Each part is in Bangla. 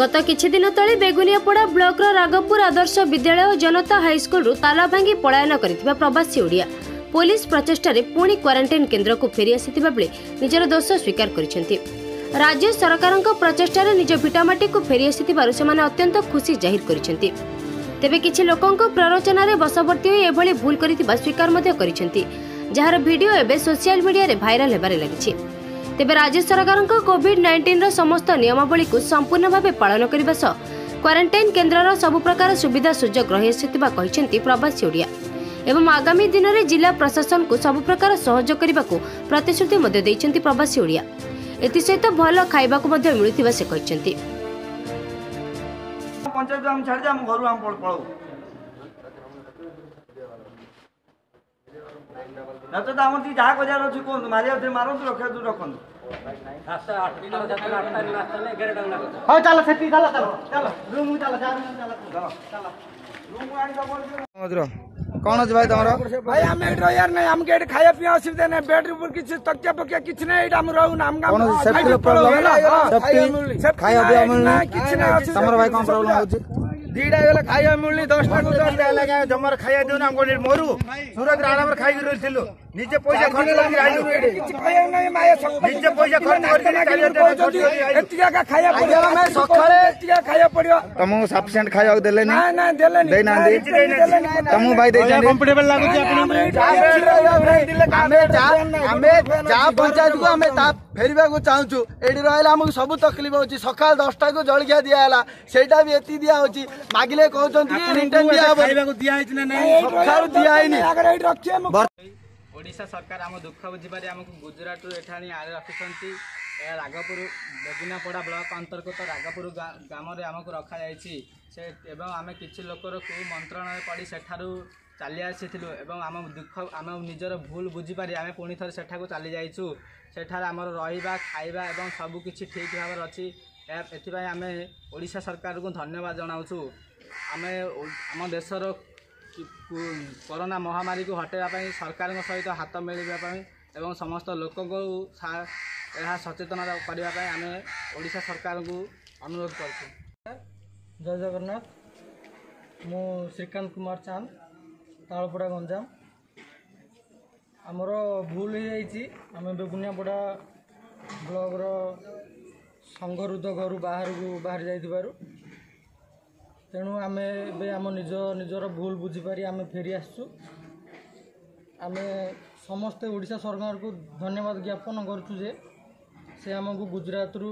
ଗତ କିଛିଦିନ ତଳେ ବେଗୁନିଆପଡ଼ା ବ୍ଲକର ରାଗପୁର ଆଦର୍ଶ ବିଦ୍ୟାଳୟ ଓ ଜନତା ହାଇସ୍କୁଲରୁ ତାଲା ଭାଙ୍ଗି ପଳାୟନ କରିଥିବା ପ୍ରବାସୀ ଓଡ଼ିଆ ପୋଲିସ ପ୍ରଚେଷ୍ଟାରେ ପୁଣି କ୍ୱାରେଣ୍ଟାଇନ୍ କେନ୍ଦ୍ରକୁ ଫେରି ଆସିଥିବା ବେଳେ ନିଜର ଦୋଷ ସ୍ୱୀକାର କରିଛନ୍ତି ରାଜ୍ୟ ସରକାରଙ୍କ ପ୍ରଚେଷ୍ଟାରେ ନିଜ ଭିଟାମାଟିକୁ ଫେରି ଆସିଥିବାରୁ ସେମାନେ ଅତ୍ୟନ୍ତ ଖୁସି ଜାହିର କରିଛନ୍ତି ତେବେ କିଛି ଲୋକଙ୍କ ପ୍ରରୋଚନାରେ ବଶବର୍ତ୍ତୀ ହୋଇ ଏଭଳି ଭୁଲ କରିଥିବା ସ୍ୱୀକାର ମଧ୍ୟ କରିଛନ୍ତି ଯାହାର ଭିଡ଼ିଓ ଏବେ ସୋସିଆଲ ମିଡ଼ିଆରେ ଭାଇରାଲ ହେବାରେ ଲାଗିଛି ତେବେ ରାଜ୍ୟ ସରକାରଙ୍କ କୋଭିଡ୍ ନାଇଷ୍ଟିନ୍ର ସମସ୍ତ ନିୟମାବଳୀକୁ ସମ୍ପୂର୍ଣ୍ଣ ଭାବେ ପାଳନ କରିବା ସହ କ୍ୱାରେଣ୍ଟାଇନ୍ କେନ୍ଦ୍ରର ସବୁ ପ୍ରକାର ସୁବିଧା ସୁଯୋଗ ରହିଆସିଥିବା କହିଛନ୍ତି ପ୍ରବାସୀ ଓଡ଼ିଆ ଏବଂ ଆଗାମୀ ଦିନରେ ଜିଲ୍ଲା ପ୍ରଶାସନକୁ ସବୁ ପ୍ରକାର ସହଯୋଗ କରିବାକୁ ପ୍ରତିଶ୍ରୁତି ମଧ୍ୟ ଦେଇଛନ୍ତି ପ୍ରବାସୀ ଓଡ଼ିଆ ଏଥିସହିତ ଭଲ ଖାଇବାକୁ ମଧ୍ୟ ମିଳୁଥିବା ସେ କହିଛନ୍ତି ନଚେତ ଆମର ଯାହା କରିବାର ଅଛି କୁହନ୍ତୁ ମାରିବା ମାରନ୍ତୁ ରଖନ୍ତୁ কোন আছে ভাই তোমার ভাই আমি এটি রহিয়ার নাই আমাকে এটি খাইয়া পিয়া অসুবিধা নাই বেড উপর কিছু তকিয়া পকিয়া কিছু নাই এটা আমি রহু না আমগা কোন সেফটি প্রবলেম না সেফটি খাইয়া পিয়া মিল না কিছু না তোমার ভাই কোন প্রবলেম হচ্ছে দিটা বেলা খাইয়া মিলনি 10 টাকা 10 টাকা লাগায় জমার খাইয়া দিও না আমগো মরু সুরত রাড়াবার খাই রইছিল নিজে পয়সা খরচ করে আইলু কিছু কইও নাই মায়া সকালে নিজে পয়সা খরচ করে এতিকা কা খায়া পড়িও আমি সকালে এতিকা খায়া পড়িও তমু সাফিসিয়েন্ট খায়া দেলে না না দেলে না দেই না তমু ভাই দেই জানি কমফর্টেবল লাগুছি আপনা আমি আমি যা পঞ্চায়েত কু আমি তা ফেরবাকু চাহুছু এটি রহলে আমি সবু তকলিফ হচ্ছে সকাল দশটা কু জলখিয়া দিয়া হল সেইটা বি এতি দিয়া হচ্ছে মাগিলে কৌন রিটার্ন দিয়া সকাল দিয়া হয়নি ଓଡ଼ିଶା ସରକାର ଆମ ଦୁଃଖ ବୁଝିପାରି ଆମକୁ ଗୁଜୁରାଟରୁ ଏଠାଣି ଆଣି ରଖିଛନ୍ତି ଏହା ରାଗପୁର ବେଗୁନାପଡ଼ା ବ୍ଲକ ଅନ୍ତର୍ଗତ ରାଗପୁର ଗ୍ରାମରେ ଆମକୁ ରଖାଯାଇଛି ସେ ଏବଂ ଆମେ କିଛି ଲୋକର କୁମନ୍ତ୍ରଣରେ ପଡ଼ି ସେଠାରୁ ଚାଲି ଆସିଥିଲୁ ଏବଂ ଆମ ଦୁଃଖ ଆମ ନିଜର ଭୁଲ ବୁଝିପାରି ଆମେ ପୁଣି ଥରେ ସେଠାକୁ ଚାଲିଯାଇଛୁ ସେଠାରେ ଆମର ରହିବା ଖାଇବା ଏବଂ ସବୁକିଛି ଠିକ୍ ଭାବରେ ଅଛି ଏହା ଏଥିପାଇଁ ଆମେ ଓଡ଼ିଶା ସରକାରଙ୍କୁ ଧନ୍ୟବାଦ ଜଣାଉଛୁ ଆମେ ଆମ ଦେଶର को कोमारी हटापर हात मिल्याप सम लोकको यहाँ सचेतना अनुरोध गर्छौँ जय जगन्नाथ मिकान्त कुमार चान्द तलपडा गञ्जाम आमर भुलिमेन्यापडा ब्लक र सङ्घहरू बाह्र बाहे जाइथ ତେଣୁ ଆମେ ଏବେ ଆମ ନିଜ ନିଜର ଭୁଲ ବୁଝିପାରି ଆମେ ଫେରି ଆସିଛୁ ଆମେ ସମସ୍ତେ ଓଡ଼ିଶା ସରକାରଙ୍କୁ ଧନ୍ୟବାଦ ଜ୍ଞାପନ କରୁଛୁ ଯେ ସେ ଆମକୁ ଗୁଜୁରାଟରୁ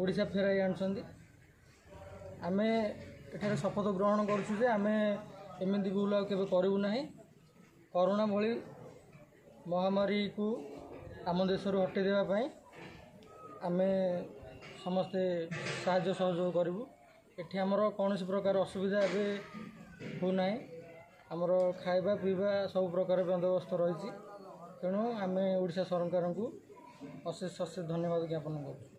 ଓଡ଼ିଶା ଫେରାଇ ଆଣିଛନ୍ତି ଆମେ ଏଠାରେ ଶପଥ ଗ୍ରହଣ କରୁଛୁ ଯେ ଆମେ ଏମିତି ଭୁଲ ଆଉ କେବେ କରିବୁ ନାହିଁ କରୋନା ଭଳି ମହାମାରୀକୁ ଆମ ଦେଶରୁ ହଟାଇ ଦେବା ପାଇଁ ଆମେ ସମସ୍ତେ ସାହାଯ୍ୟ ସହଯୋଗ କରିବୁ ଏଠି ଆମର କୌଣସି ପ୍ରକାର ଅସୁବିଧା ଏବେ ହେଉନାହିଁ ଆମର ଖାଇବା ପିଇବା ସବୁ ପ୍ରକାର ବନ୍ଦୋବସ୍ତ ରହିଛି ତେଣୁ ଆମେ ଓଡ଼ିଶା ସରକାରଙ୍କୁ ଅଶେଷ ଅଶେଷ ଧନ୍ୟବାଦ ଜ୍ଞାପନ କରୁଛୁ